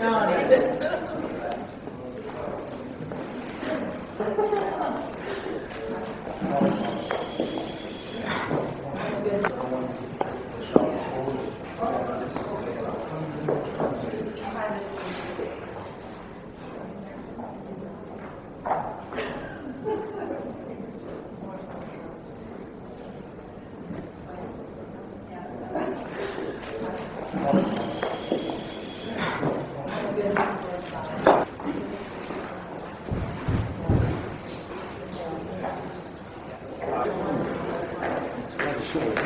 It's kind of Sure.